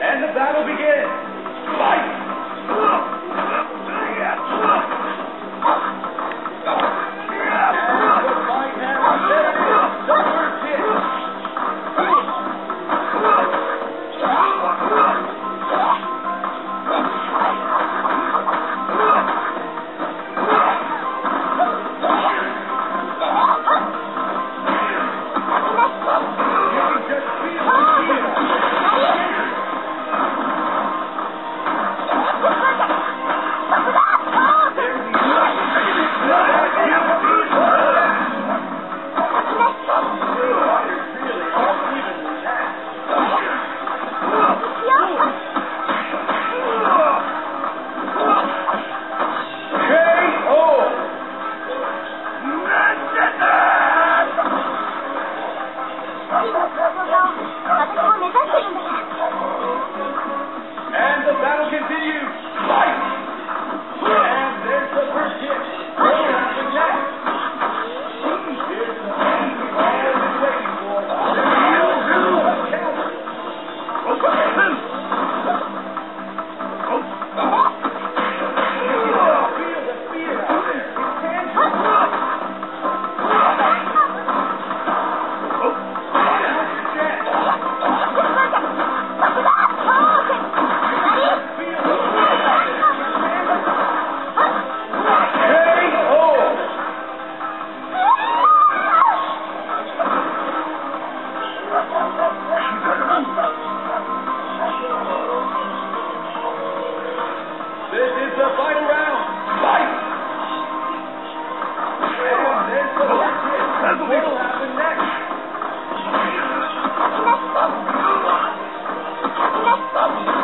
And the battle begins. Amen.